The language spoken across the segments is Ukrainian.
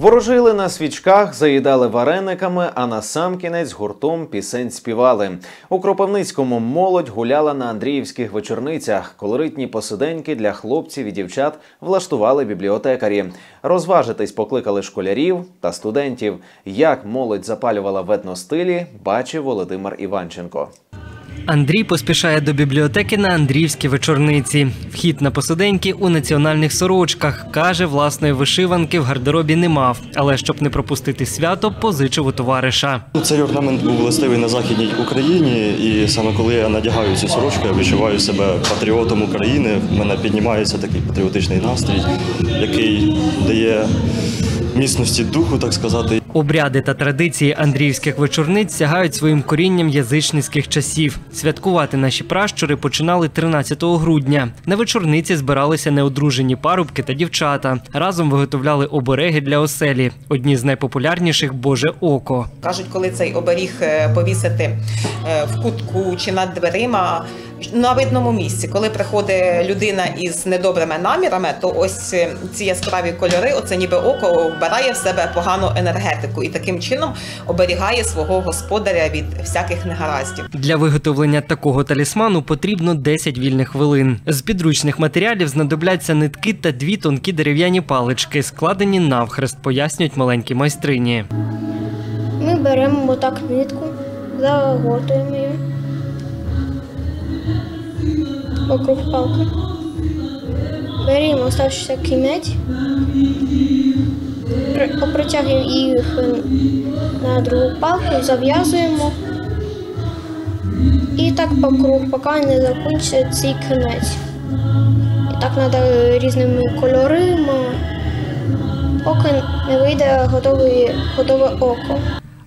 Ворожили на свічках, заїдали варениками, а на сам кінець гуртом пісень співали. У Кропивницькому молодь гуляла на Андріївських вечорницях. Колоритні посиденьки для хлопців і дівчат влаштували бібліотекарі. Розважитись покликали школярів та студентів. Як молодь запалювала в етностилі, бачив Володимир Іванченко. Андрій поспішає до бібліотеки на Андріївській вечорниці. Вхід на посиденьки у національних сорочках. Каже, власної вишиванки в гардеробі не мав, але щоб не пропустити свято, позичив у товариша. Цей орнамент був властивий на Західній Україні, і саме коли я надягаю цю сорочку, я відчуваю себе патріотом України. В мене піднімається такий патріотичний настрій, який дає міцності духу, так сказати. Обряди та традиції андріївських вечорниць сягають своїм корінням язичницьких часів. Святкувати наші пращури починали 13 грудня. На вечорниці збиралися неодружені парубки та дівчата. Разом виготовляли обереги для оселі. Одні з найпопулярніших Боже око. Кажуть, коли цей оберіг е, повісити е, в кутку чи над дверима на видному місці. Коли приходить людина із недобрими намірами, то ось е, ці яскраві кольори, оце ніби око вбирає в себе погану енергетику і таким чином оберігає свого господаря від всяких негараздів. Для виготовлення такого талісману потрібно 10 вільних хвилин. З підручних матеріалів знадобляться нитки та дві тонкі дерев'яні палички, складені навхрест, пояснюють маленькі майстрині. Ми беремо отак нитку, загортуємо її вокруг палки. Беремо оставшийся кінець, протягуємо їх на другу палку, зав'язуємо і так по кругу, поки не закінчиться цей кінець. І так треба різними кольорами, поки не вийде готове, готове око.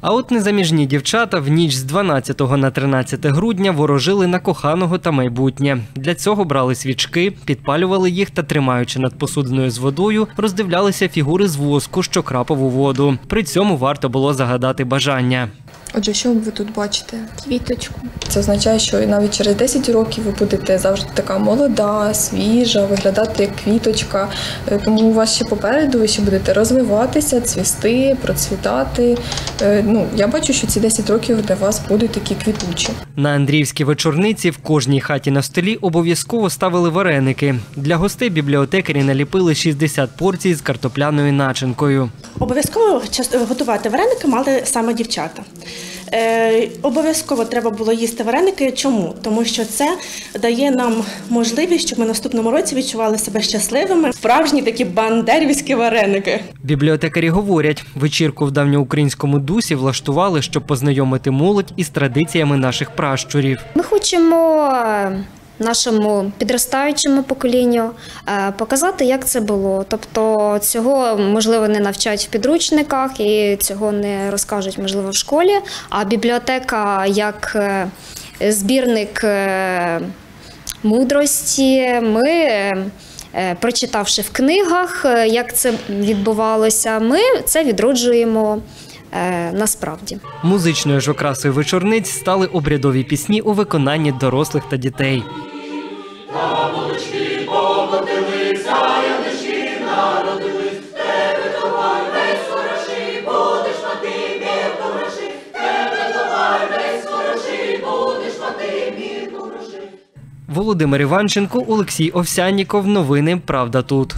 А от незаміжні дівчата в ніч з 12 на 13 грудня ворожили на коханого та майбутнє. Для цього брали свічки, підпалювали їх та, тримаючи над посудиною з водою, роздивлялися фігури з воску, що крапав у воду. При цьому варто було загадати бажання. Отже, що ви тут бачите? Квіточку. Це означає, що навіть через 10 років ви будете завжди така молода, свіжа, виглядати як квіточка. Е, Тому у вас ще попереду ви ще будете розвиватися, цвісти, процвітати. Е, Ну, я бачу, що ці 10 років для вас будуть такі квітучі. На Андріївській вечорниці в кожній хаті на столі обов'язково ставили вареники. Для гостей бібліотекарі наліпили 60 порцій з картопляною начинкою. Обов'язково готувати вареники мали саме дівчата. Е, обов'язково треба було їсти вареники. Чому? Тому що це дає нам можливість, щоб ми наступному році відчували себе щасливими. Справжні такі бандерівські вареники. Бібліотекарі говорять, вечірку в давньоукраїнському дусі влаштували, щоб познайомити молодь із традиціями наших пращурів. Ми хочемо нашому підростаючому поколінню е, показати, як це було. Тобто цього можливо не навчать в підручниках і цього не розкажуть, можливо, в школі. А бібліотека як е, збірник е, мудрості. Ми. Прочитавши в книгах, як це відбувалося, ми це відроджуємо насправді. Музичною ж окрасою вечорниць стали обрядові пісні у виконанні дорослих та дітей. Володимир Іванченко, Олексій Овсянніков. Новини Правда тут.